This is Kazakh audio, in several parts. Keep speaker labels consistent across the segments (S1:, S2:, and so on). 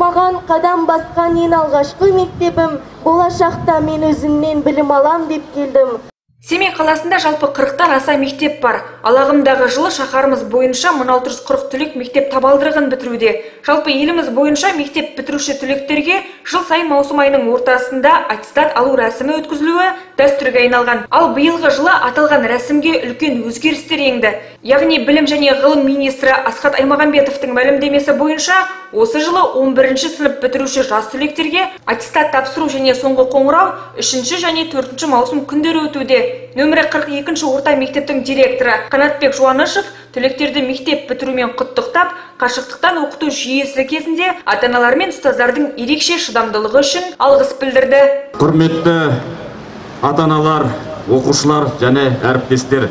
S1: маған қадам басқан ең алғашқы мектебім болашақта мен өзімнен білім алам деп келдім.
S2: Семей қаласында жалпы 40-тан аса мектеп бар. Ал ағымдағы жылы шаһарымыз бойынша 1640 түлек мектеп табалдырығын бітіруде. Жалпы еліміз бойынша мектеп бітіруші түлектерге жыл сайын маусым айының ортасында аттестат алу рәсімі өткізілуі дәстүрге айналған. Ал биылғы жылы аталған рәсімге үлкен өзгерістер енді. Яғни білім және ғылым министрі Асхат Аймағамбетовтың мәлімдемесі бойынша осы жылы 11-ші сынып бітіруші жас түлектерге аттестат тапсыру және соңғы қоңырау 3 және 4 маусым күндері өтуде нөмірі 42 орта мектептің директоры қанатбек жуанышев түлектерді мектеп бітірумен құттықтап қашықтықтан оқыту жүйесі кезінде ата аналар мен ұстаздардың ерекше шыдамдылығы үшін алғыс білдірді.
S3: Құрметті ата аналар оқушылар және әріптестер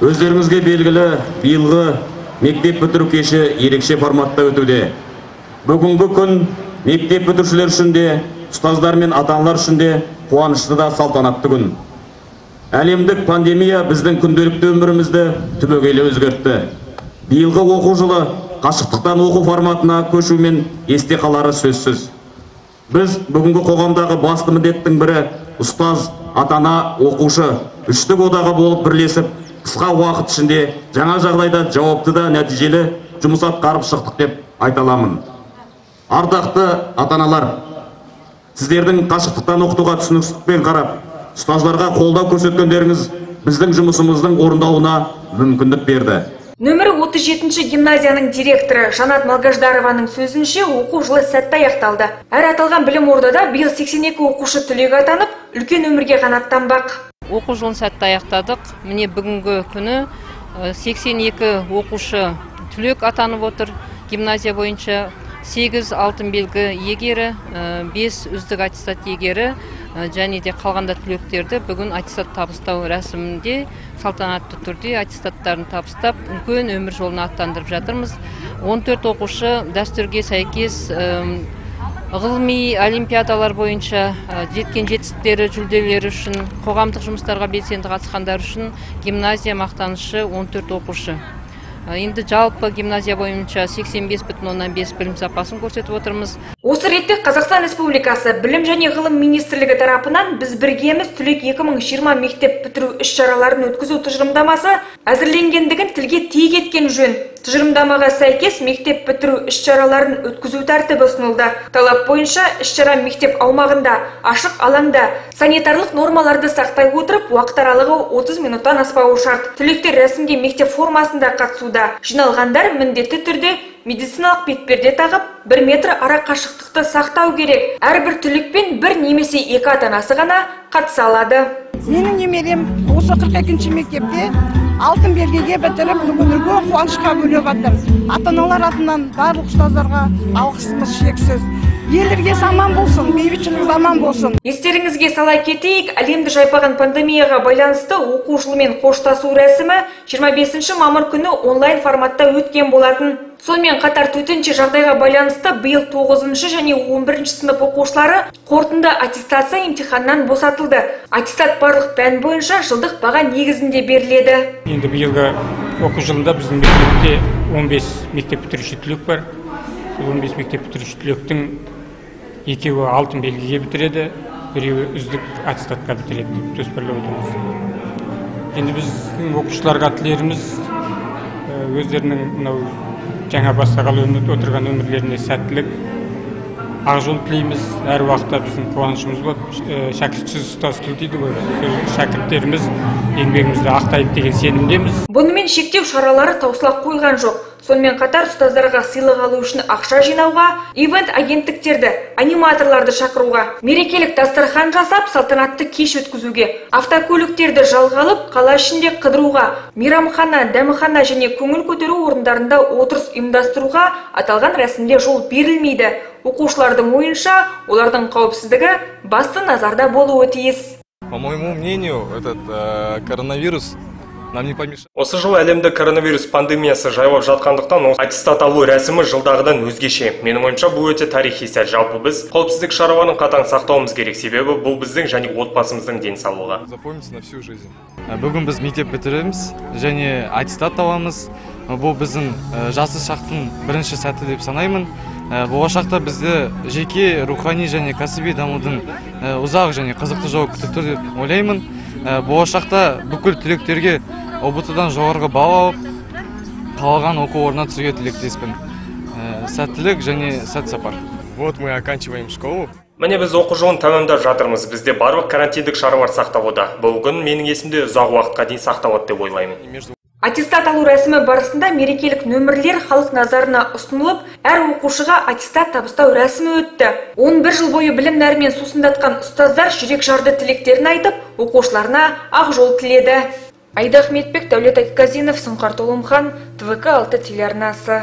S3: өздеріңізге белгілі биылғы мектеп бітіру кеші ерекше форматта өтуде. Бүгінгі күн мектеп бітірушілер үшін де ұстаздар мен ата аналар үшін де қуанышты да салтанатты күн. Әлемдік пандемия біздің күнделікті өмірімізді түбегейлі өзгертті. Биылғы оқу жылы қашықтықтан оқу форматына көшумен есте қалары сөзсіз. Біз бүгінгі қоғамдағы басты міндеттің бірі ұстаз ата ана оқушы үштік одағы болып бірлесіп қысқа уақыт ішінде жаңа жағдайда жауапты да нәтижелі жұмыс атқарып шықтық деп айта аламын. Ардақты ата аналар сіздердің қашықтықтан оқытуға түсіністікпен қарап ұстаздарға қолдау көрсеткендеріңіз біздің жұмысымыздың орындалуына мүмкіндік берді
S2: Нөмірі 37-ші гимназияның директоры Жанат Малгаждарованың сөзінше оқу жылы сәтті аяқталды. Әр аталған білім ордада биыл 82 оқушы түлек атанып, үлкен өмірге қанаттанбақ.
S4: Оқу жылын сәтті аяқтадық. Міне бүгінгі күні 82 оқушы түлек атанып отыр гимназия бойынша 8 алтын белгі егері, 5 үздік аттестат егері және де қалғанда түлектерді бүгін аттестат табыстау рәсімінде салтанатты түрде аттестаттарын табыстап үлкен өмір жолына аттандырып жатырмыз. 14 оқушы дәстүрге сәйкес ғылыми олимпиадалар бойынша жеткен жетістіктері жүлделері үшін қоғамдық жұмыстарға белсенді қатысқандары үшін гимназия мақтанышы 14 оқушы. Енді жалпы гимназия бойынша 85 бүтін оннан бес білім сапасын көрсетіп отырмыз.
S2: Осы ретте қазақстан республикасы білім және ғылым министрлігі тарапынан біз біргеміз түлек 2020 мектеп бітіру іс шараларын өткізу тұжырымдамасы әзірленгендігін тілге тиек еткен жөн. Тұжырымдамаға сәйкес мектеп бітіру іс шараларын өткізу тәртібі ұсынылды. Талап бойынша іс шара мектеп аумағында ашық алаңда санитарлық нормаларды сақтай отырып уақыт аралығы 30 минуттан аспауы шарт. Түлектер рәсімге мектеп формасында қатысуда. Жиналғандар міндетті түрде медициналық бетперде тағып бір метр ара қашықтықты сақтау керек. Әрбір түлекпен бір немесе екі ата анасы ғана қатыса алады.
S5: Менің немерем осы қырық екінші мектепте алтын белгіге бітіріп бүгін үлкен қуанышқа бөлеп жатыр ата аналар атынан барлық ұстаздарға алғысымыз шексіз. Елдерге аман болсын бейбітшілік заман болсын.
S2: Естеріңізге сала кетейік әлемді жайпаған пандемияға байланысты оқу жылымен қоштасу рәсімі 25 мамыр күні онлайн форматта өткен болатын. Сонымен қатар төтенше жағдайға байланысты биыл 9 және 11 сынып оқушылары қорытынды аттестация емтиханнан босатылды. Аттестат барлық пән бойынша жылдық баға негізінде беріледі.
S6: Енді биылғы оқу жылында біздің мектепте 15 мектеп бітіруші түлек бар. 15 мектеп бітіруші түлектің екеуі алтын белгіге бітіреді біреуі үздік аттестатқа бітіреді деп жоспарлап отырмыз. Енді біздің оқушыларға тілеріміз өздерінің мынау жаңа бастағалы отырған өмірлеріне сәттілік. Ақ жол тілейміз әр уақытта біздің қуанышымыз болады. Шәкіртсіз ұстаз тұл дейді ғой шәкірттеріміз еңбегімізді ақтайды деген сенімдеміз.
S2: Бұнымен шектеу шаралары таусыла қойған жоқ. Сонымен қатар ұстаздарға сыйлық алу үшін ақша жинауға ивент агенттіктерді аниматорларды шақыруға мерекелік дастархан жасап салтанатты кеш өткізуге автокөліктерді жалға алып қала ішінде қыдыруға мейрамхана дәмхана және көңіл көтеру орындарында отырыс ұйымдастыруға аталған рәсімде жол берілмейді. Оқушылардың ойынша олардың қауіпсіздігі басты назарда болуы тиіс.
S7: По моему мнению этот э, коронавирус нам не помешает.
S8: Осы жыл әлемді коронавирус пандемиясы жайлап жатқандықтан аттестат алу рәсімі жылдағыдан өзгеше. Менің ойымша бұл өте тарихи сәт жалпы біз қауіпсіздік шараларын қатаң сақтауымыз керек. Себебі бұл біздің және отбасымыздың денсаулығы.
S7: Запомнится на всю жизнь.
S9: Бүгін біз мектеп бітіреміз және аттестат аламыз. Бұл біздің жасы шақтың бірінші сәті деп санаймын. Болашақта бізді жеке рухани және кәсіби дамудың ұзақ және қызықты жолы күтіп тұр деп ойлаймын. Болашақта бүкіл түлектерге ұбт дан жоғарғы балл алып қалаған оқу орнына түсуге тілектеспін. Ә, сәттілік және сәт сапар.
S7: Вот мы оканчиваем школу.
S8: міне біз оқу жылын тәмамдап жатырмыз. Бізде барлық карантиндік шаралар сақталуда. Бұл күн менің есімде ұзақ уақытқа дейін сақталады деп ойлаймын.
S2: Аттестат алу рәсімі барысында мерекелік нөмірлер халық назарына ұсынылып әр оқушыға аттестат табыстау рәсімі өтті. 11 жыл бойы білім нәрімен сусындатқан ұстаздар жүрек жарды тілектерін айтып оқушыларына ақ жол тіледі. Айда ахметбек дәулет айтқазинов сұңқар толымхан твк алты телеарнасы.